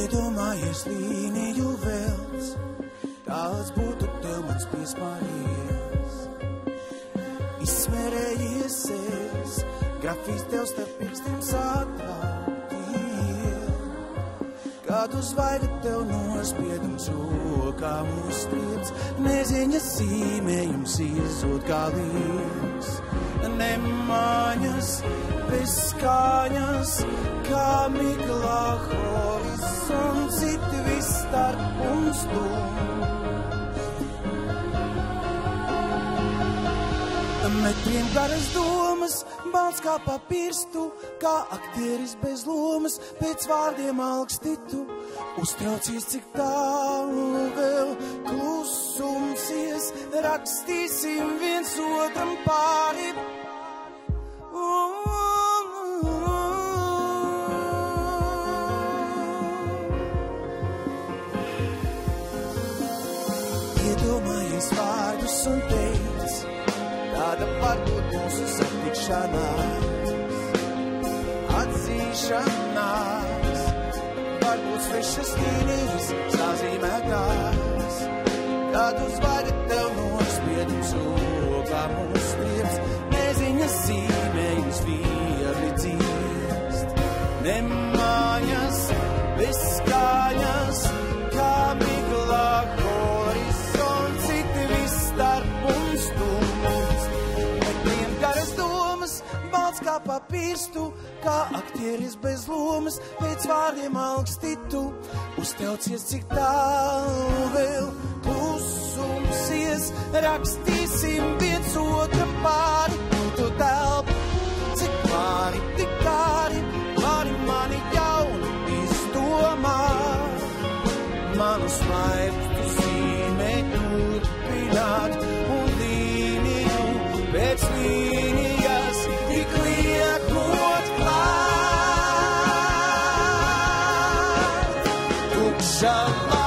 Iedomājies līniju vēls, tāds būtu tev mans piesmārījies. Izsmērējies es, grafīs tev starp pirkstiem sātrautīja. Kādu zvaigu tev nospiedums rokām uzstieps, neziņas zīmējums izzūd kā līdz. Nemaņas, bez skaņas, kā miglā horizonts, Metriem garas domas, balts kā papīrstu, kā aktieris bez lomas, pēc vārdiem augstitu. Uztraucies, cik tālu vēl klusums ies, rakstīsim viens otram pāri. Tāda varbūt mūsu satikšanās, atzīšanās, varbūt svešas līnijas sazīmētās, kad uzvaira tev nospiedums rokā mūsu strieps, neziņas zīmējums viegli dzīst, nemājas, kā aktieris bez lomas, pēc vārdiem augstitu. Uztelcies, cik tālu vēl klusums ies, rakstīsim viens otram pāri, tu telpu, cik klāri, tik kāri, vari mani jaunu izdomāt. Manus laiptus zīmē turpināt un līniju pēc līnijas some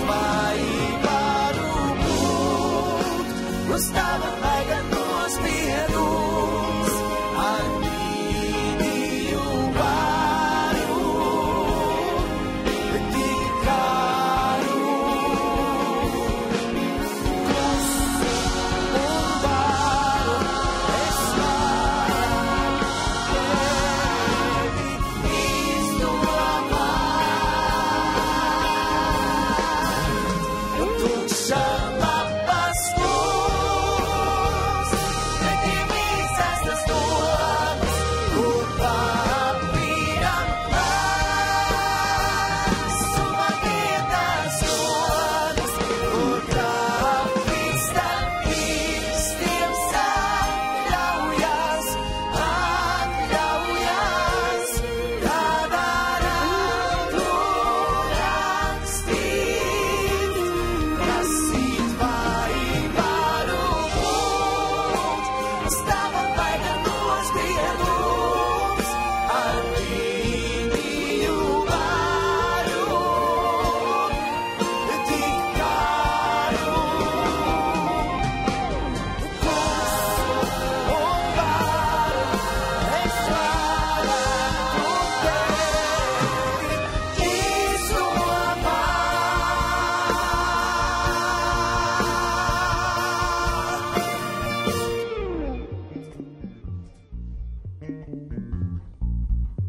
твои порубут. Рустава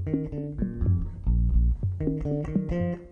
thank you